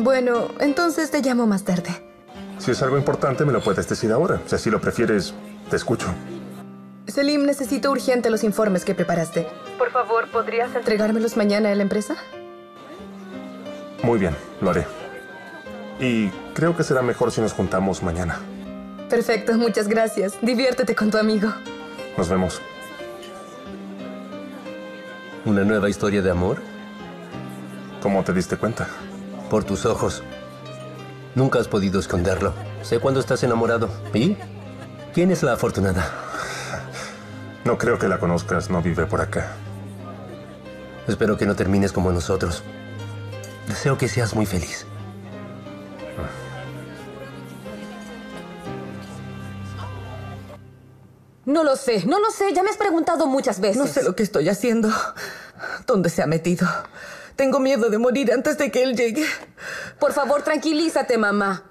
Bueno, entonces te llamo más tarde. Si es algo importante, me lo puedes decir ahora. Si así lo prefieres, te escucho. Selim, necesito urgente los informes que preparaste. Por favor, ¿podrías entregármelos mañana a la empresa? Muy bien, lo haré. Y creo que será mejor si nos juntamos mañana. Perfecto, muchas gracias. Diviértete con tu amigo. Nos vemos. ¿Una nueva historia de amor? ¿Cómo te diste cuenta? Por tus ojos. Nunca has podido esconderlo. Sé cuándo estás enamorado. ¿Y? ¿Quién es la afortunada? No creo que la conozcas, no vive por acá. Espero que no termines como nosotros. Deseo que seas muy feliz. No lo sé, no lo sé. Ya me has preguntado muchas veces. No sé lo que estoy haciendo. ¿Dónde se ha metido? Tengo miedo de morir antes de que él llegue. Por favor, tranquilízate, mamá.